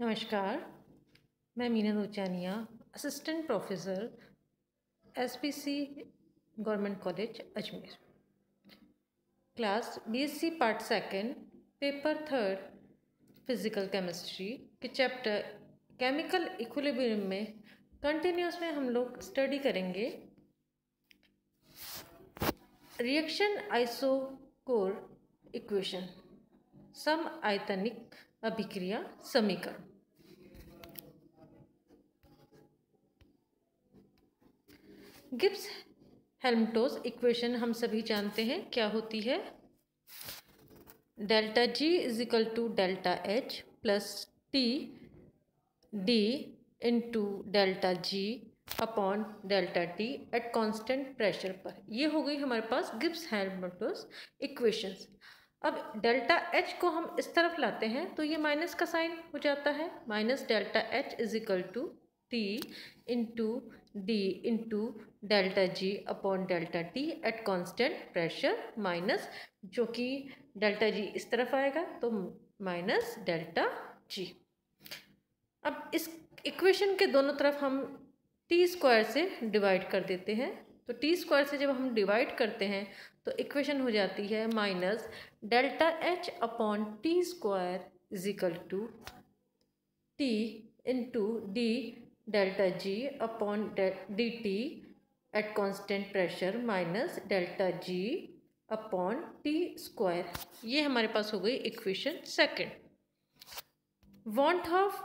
नमस्कार, मैं Meena Dochania assistant professor SPC government college Ajmer. Class BSc part second paper third physical chemistry के chapter chemical equilibrium में continuous में हम लोग स्टडी करेंगे। रिएक्शन आइसोकोर इक्वेशन सम आयतनिक अभिक्रिया समीकरण। गिब्स हेल्मटोस इक्वेशन हम सभी जानते हैं, क्या होती है? Delta G is equal to delta H plus T D into delta G upon delta T at constant pressure पर। ये हो गई हमारे पास गिब्स हेल्मटोस इक्वेशंस। अब डेल्टा एच को हम इस तरफ़ लाते हैं तो ये माइनस का साइन हो जाता है। Minus delta H is equal to T into D into delta G upon delta T at constant pressure minus जो कि डेल्टा जी इस तरफ़ आएगा तो माइनस डेल्टा जी अब इस इक्वेशन के दोनों तरफ़ हम टी स्क्वायर से डिवाइड कर देते हैं। तो टी स्क्वायर से जब हम डिवाइड करते हैं तो इक्वेशन हो जाती है minus delta H upon T square is equal to T into D delta G upon D T at constant pressure minus delta G upon T square. ये हमारे पास हो गई equation second. Van't Hoff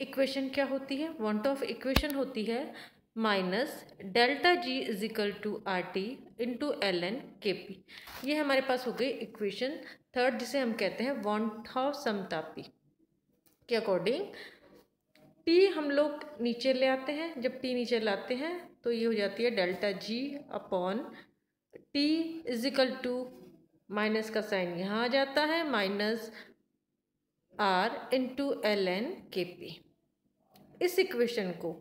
equation क्या होती है? Van't Hoff equation होती है minus delta G is equal to R T into L N K P. ये हमारे पास हो गई इक्वेशन थर्ड, जिसे हम कहते हैं वॉन्टॉफ समतापी। के अकॉर्डिंग, टी हम लोग नीचे ले आते हैं। जब टी नीचे लाते हैं तो ये हो जाती है delta G upon T is equal to minus का साइन यहाँ आ जाता है, minus R into L N K P. इस इक्वेशन को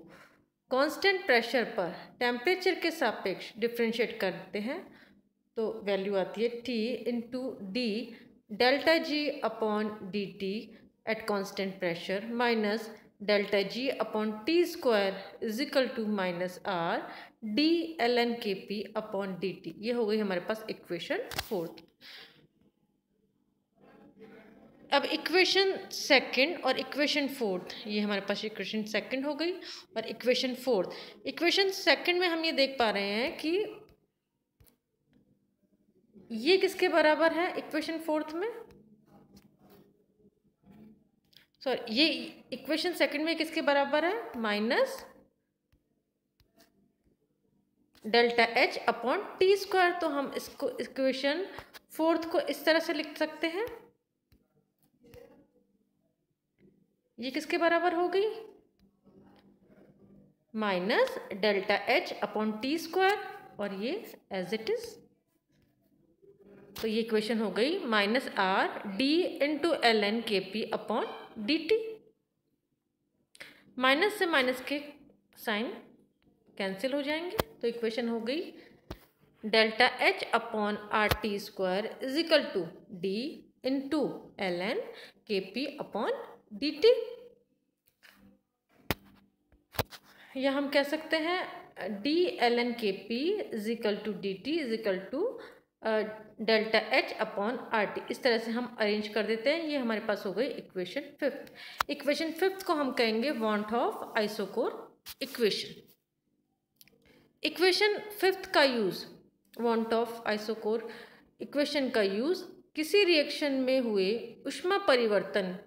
कांस्टेंट प्रेशर पर टेम्परेचर के सापेक्ष डिफ्रेंशिएट करते हैं तो वैल्यू आती है T into D delta G upon D T at constant pressure minus delta G upon T square is equal to minus R D L N K P upon D T ये हो गई हमारे पास equation fourth अब equation second और equation fourth ये हमारे पास इक्वेशन सेकंड हो गई और इक्वेशन फोर्थ इक्वेशन सेकंड में हम ये देख पा रहे हैं कि ये किसके बराबर है इक्वेशन फोर्थ में? सॉरी ये इक्वेशन सेकंड में किसके बराबर है? Minus delta H upon T square तो हम इसको इक्वेशन फोर्थ को इस तरह से लिख सकते हैं। ये किसके बराबर हो गई? Minus delta H upon T square, और ये एज इट इज़ तो ये इक्वेशन हो गई minus R D into L N K P upon D T. Minus से माइनस के साइन कैंसिल हो जाएँगे। तो इक्वेशन हो गई delta H upon R T square is equal to D into L N K P upon D T या हम कह सकते हैं D L N K P is equal to D T is equal to delta H upon R T इस तरह से हम arrange कर देते हैं। ये हमारे पास हो गई इक्वेशन फिफ्थ इक्वेशन फिफ्थ को हम कहेंगे van't Hoff isochore equation equation fifth का use van't Hoff isochore equation का यूज़ किसी रिएक्शन में हुए उष्मा परिवर्तन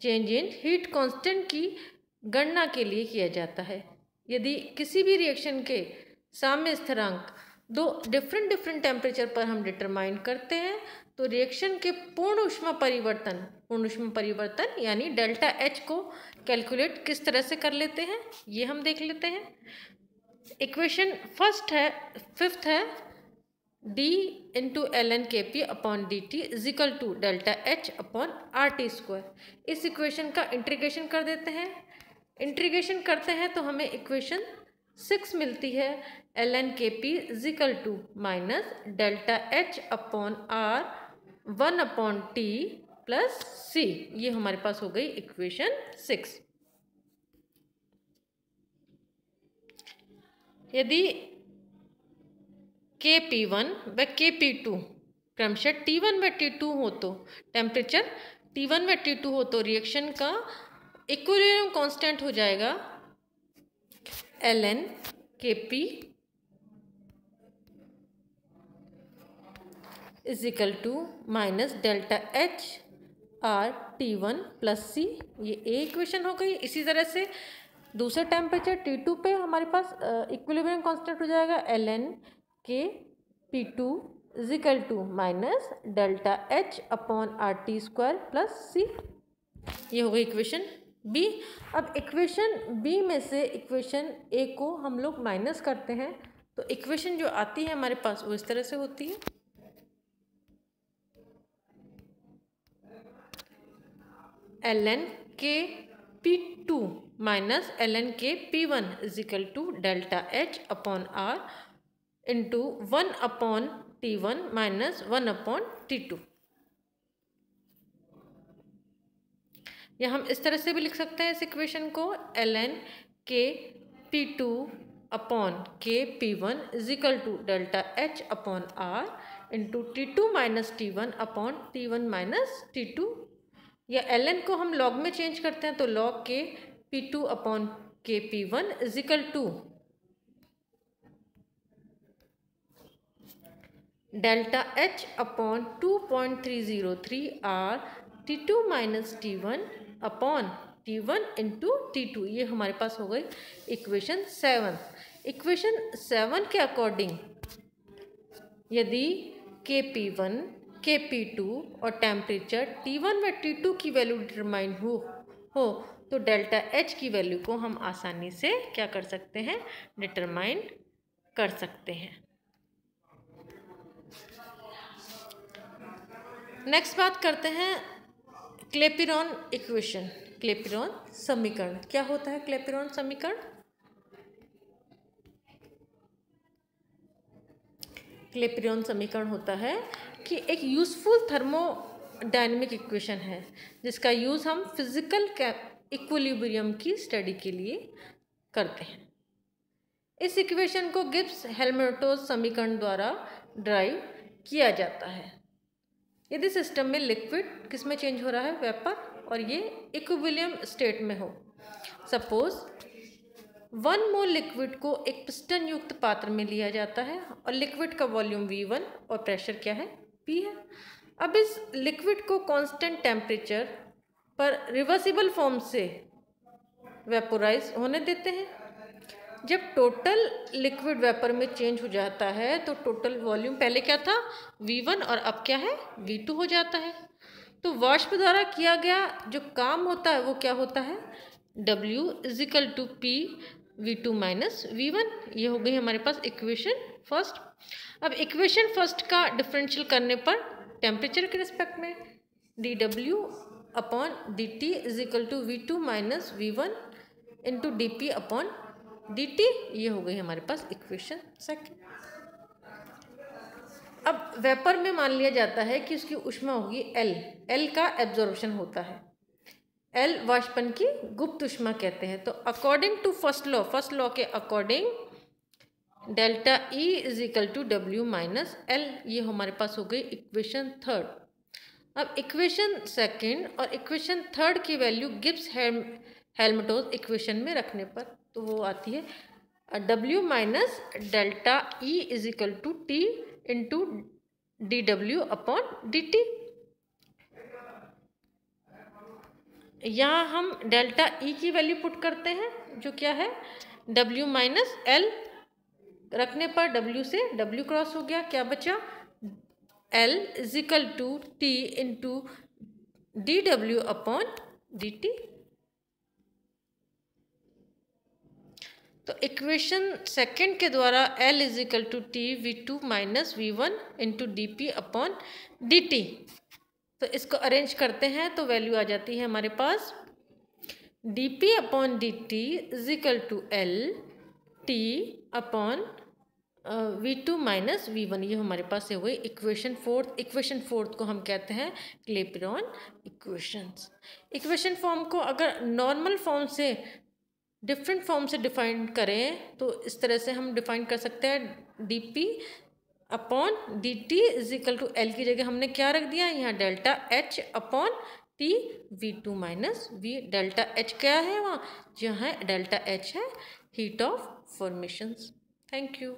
चेंज इन हीट कांस्टेंट की गणना के लिए किया जाता है। यदि किसी भी रिएक्शन के साम्य स्थिरांक दो डिफरेंट डिफरेंट टेम्परेचर पर हम डिटरमाइन करते हैं तो रिएक्शन के पूर्ण उष्मा परिवर्तन, पूर्ण उष्मा परिवर्तन यानी डेल्टा एच को कैलकुलेट किस तरह से कर लेते हैं, ये हम देख लेते हैं। इक्वेशन फ़र्स्ट है फिफ्थ है D into L N K P upon D T is equal to delta H upon R T square इस इक्वेशन का इंट्रीगेशन कर देते हैं। इंट्रीगेशन करते हैं तो हमें इक्वेशन सिक्स मिलती है। L N K P is equal to minus delta H upon R one upon T plus C ये हमारे पास हो गई इक्वेशन सिक्स यदि के पी वन व के पी टू क्रमशः टी वन व टी टू हो तो टेम्परेचर टी वन व टी टू हो तो रिएक्शन का इक्विलिब्रियम कांस्टेंट हो जाएगा L N K P is equal to minus delta H R T one plus C ये ए इक्वेशन हो गई। इसी तरह से दूसरे टेम्परेचर टी टू पे हमारे पास इक्विलिब्रियम कांस्टेंट हो जाएगा L N K P two is equal to minus delta H upon R T square plus C ये हो गई इक्वेशन बी अब इक्वेशन बी में से इक्वेशन ए को हम लोग माइनस करते हैं। तो इक्वेशन जो आती है हमारे पास वो इस तरह से होती है। L N K P two minus L N K P one is equal to delta H upon R into one upon T one minus one upon T two या हम इस तरह से भी लिख सकते हैं इस इक्वेशन को। L N K P two upon K P one is equal to delta H upon R into T two minus T one upon T one minus T two या एल एन को हम log में change करते हैं तो log K P two upon K P one is equal to delta H upon two point three zero three R T two minus T one upon T one into T two ये हमारे पास हो गई equation seven equation seven के according यदि K P one K P two और temperature T one व T two की वैल्यू डिटरमाइन हो हो तो डेल्टा एच की वैल्यू को हम आसानी से क्या कर सकते हैं? डिटरमाइन कर सकते हैं। नेक्स्ट बात करते हैं क्लेपिरॉन इक्वेशन, क्लेपिरॉन समीकरण। क्या होता है क्लेपिरॉन समीकरण? क्लेपिरॉन समीकरण होता है कि एक यूज़फुल थर्मोडायनेमिक इक्वेशन है, जिसका यूज़ हम फ़िज़िकल इक्विलिब्रियम की स्टडी के लिए करते हैं। इस इक्वेशन को गिब्स हेलमेटोज समीकरण द्वारा ड्राइव किया जाता है। यदि सिस्टम में लिक्विड किसमें चेंज हो रहा है? वेपर और ये इक्विलियम स्टेट में हो। सपोज़ वन मोल लिक्विड को एक पिस्टन युक्त पात्र में लिया जाता है और लिक्विड का वॉल्यूम वी वन और प्रेशर क्या है? पी है। अब इस लिक्विड को कांस्टेंट टेम्परेचर पर रिवर्सिबल फॉर्म से वेपोराइज होने देते हैं। जब टोटल लिक्विड वेपर में चेंज हो जाता है तो टोटल वॉल्यूम पहले क्या था? वी वन और अब क्या है? वी टू हो जाता है। तो वाष्प द्वारा किया गया जो काम होता है, वो क्या होता है? W is equal to P V two minus V one ये हो गई हमारे पास इक्वेशन फ़र्स्ट अब इक्वेशन फ़र्स्ट का डिफरेंशियल करने पर टेम्परेचर के रिस्पेक्ट में D W upon D T is equal to V two minus V one into D P upon D T ये हो गई हमारे पास इक्वेशन सेकेंड अब वेपर में मान लिया जाता है कि उसकी उष्मा होगी एल एल का एब्जॉर्बशन होता है. एल वाष्पन की गुप्त उष्मा कहते हैं. तो according to first law first law के according delta E is equal to W minus L ये हमारे पास हो गई इक्वेशन थर्ड अब इक्वेशन सेकंड और इक्वेशन थर्ड की वैल्यू गिब्स हेलमेटोज इक्वेशन में रखने पर तो वो आती है W minus delta E is equal to T into D W upon D T यहाँ हम डेल्टा ई की वैल्यू पुट करते हैं, जो क्या है? डब्ल्यू माइनस एल रखने पर डब्ल्यू से डब्ल्यू क्रॉस हो गया, क्या बचा? L is equal to T into D W upon D T तो इक्वेशन सेकंड के द्वारा L is equal to T V two minus V one into D P upon D T तो इसको arrange करते हैं तो वैल्यू आ जाती है हमारे पास D P upon D T is equal to L T upon V two minus V one ये हमारे पास हो गई इक्वेशन फोर्थ इक्वेशन फोर्थ को हम कहते हैं क्लेपिरॉन इक्वेशंस इक्वेशन फॉर्म को अगर नॉर्मल फॉर्म से डिफरेंट फॉर्म से डिफाइन करें तो इस तरह से हम डिफाइन कर सकते हैं D P upon D T is equal to L की जगह हमने क्या रख दिया? यहाँ delta H upon T V two minus V delta H क्या है वहाँ? जहाँ डेल्टा एच है heat of formations thank you